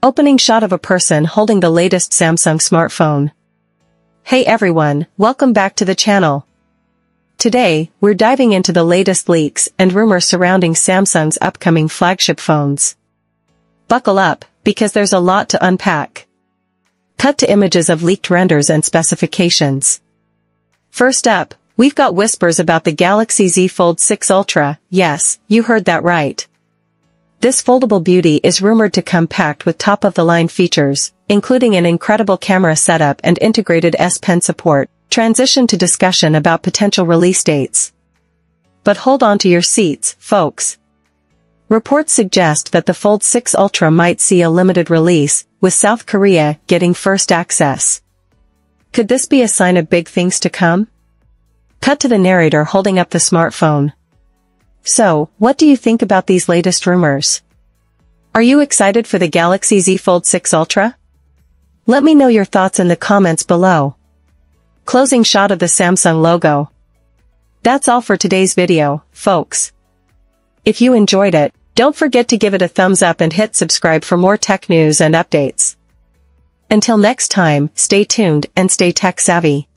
Opening shot of a person holding the latest Samsung smartphone. Hey everyone, welcome back to the channel. Today, we're diving into the latest leaks and rumors surrounding Samsung's upcoming flagship phones. Buckle up, because there's a lot to unpack. Cut to images of leaked renders and specifications. First up, we've got whispers about the Galaxy Z Fold 6 Ultra, yes, you heard that right. This foldable beauty is rumored to come packed with top-of-the-line features, including an incredible camera setup and integrated S Pen support, transition to discussion about potential release dates. But hold on to your seats, folks. Reports suggest that the Fold 6 Ultra might see a limited release, with South Korea getting first access. Could this be a sign of big things to come? Cut to the narrator holding up the smartphone. So, what do you think about these latest rumors? Are you excited for the Galaxy Z Fold 6 Ultra? Let me know your thoughts in the comments below. Closing shot of the Samsung logo. That's all for today's video, folks. If you enjoyed it, don't forget to give it a thumbs up and hit subscribe for more tech news and updates. Until next time, stay tuned and stay tech savvy.